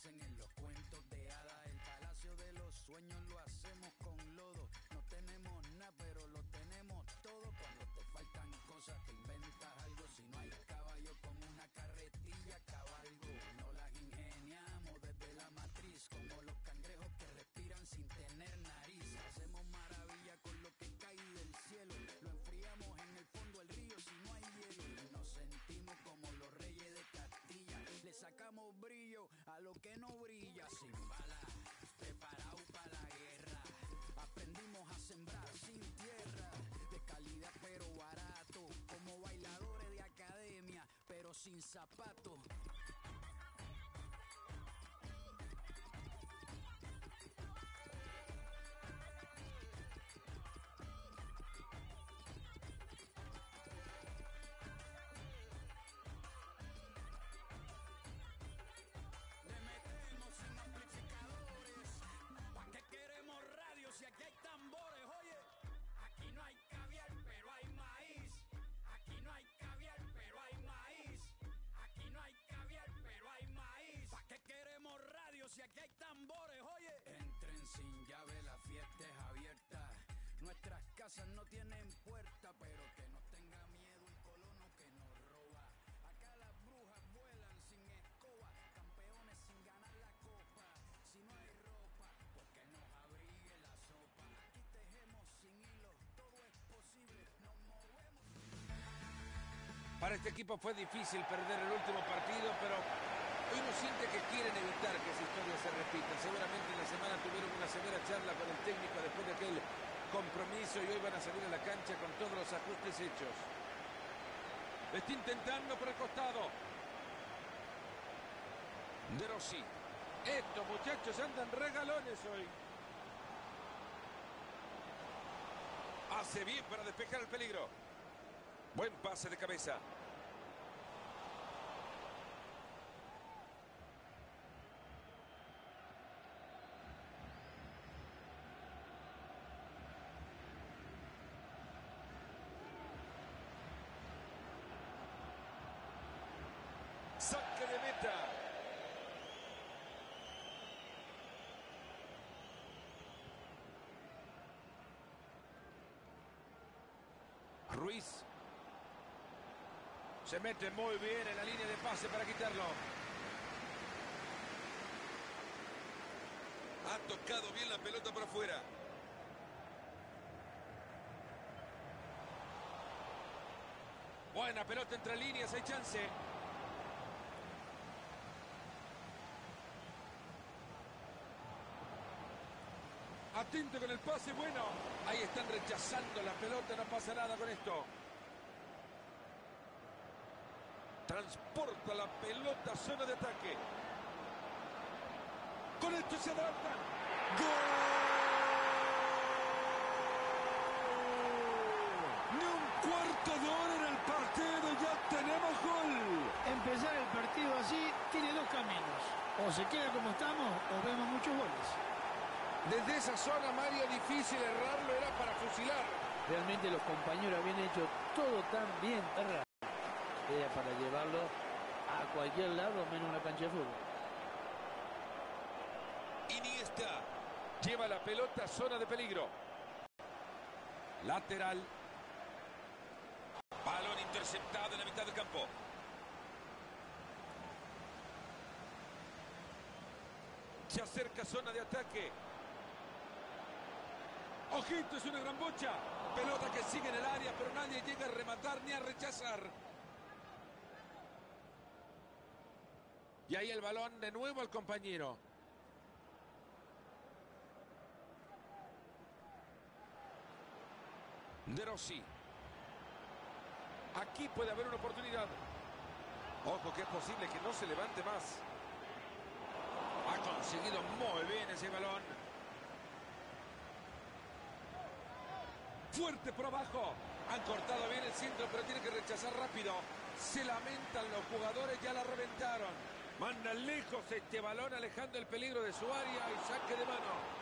aparecen en los cuentos de hadas. El palacio de los sueños lo hacemos sin zapatos. Si aquí hay tambores? Oye, entren sin llave, la fiesta es abierta. Nuestras casas no tienen puerta, pero que no tenga miedo el colono que nos roba. Acá las brujas vuelan sin escoba, campeones sin ganar la copa. Si no hay ropa, pues que nos abrigue la sopa. Aquí tejemos sin hilos, todo es posible, nos movemos. Para este equipo fue difícil perder el último partido, pero hoy uno siente que quieren evitar que esa historia se repita. Seguramente en la semana tuvieron una severa charla con el técnico después de aquel compromiso y hoy van a salir a la cancha con todos los ajustes hechos. Está intentando por el costado. De Rossi. Estos muchachos andan regalones hoy. Hace bien para despejar el peligro. Buen pase de cabeza. Saque de meta. Ruiz. Se mete muy bien en la línea de pase para quitarlo. Ha tocado bien la pelota por afuera. Buena pelota entre líneas, hay chance. Atento con el pase, bueno. Ahí están rechazando la pelota, no pasa nada con esto. Transporta la pelota a zona de ataque. Con esto se adelantan. ¡Gol! Ni un cuarto de hora en el partido, ya tenemos gol. Empezar el partido así tiene dos caminos. O se queda como estamos o vemos muchos goles. Desde esa zona, Mario, difícil errarlo, era para fusilar. Realmente los compañeros habían hecho todo tan bien, tan. Era para llevarlo a cualquier lado menos una cancha de fútbol. Iniesta lleva la pelota a zona de peligro. Lateral. Balón interceptado en la mitad del campo. Se acerca zona de ataque. Ojito, es una gran bocha. Pelota que sigue en el área, pero nadie llega a rematar ni a rechazar. Y ahí el balón de nuevo al compañero. De Rossi. Aquí puede haber una oportunidad. Ojo que es posible que no se levante más. Ha conseguido muy bien ese balón. Fuerte por abajo. Han cortado bien el centro, pero tiene que rechazar rápido. Se lamentan los jugadores, ya la reventaron. Manda lejos este balón, alejando el peligro de su área y saque de mano.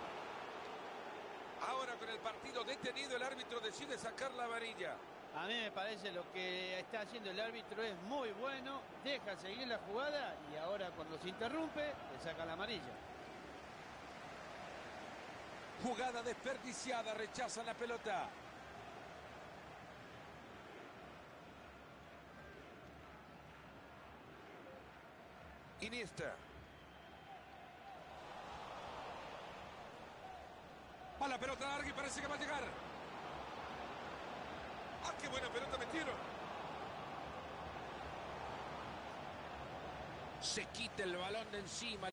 Ahora con el partido detenido, el árbitro decide sacar la varilla. A mí me parece lo que está haciendo el árbitro es muy bueno, deja seguir la jugada y ahora cuando se interrumpe le saca la amarilla. Jugada desperdiciada, rechazan la pelota. Iniesta. Va la pelota larga y parece que va a llegar. ¡Ah, qué buena pelota metieron! Se quita el balón de encima.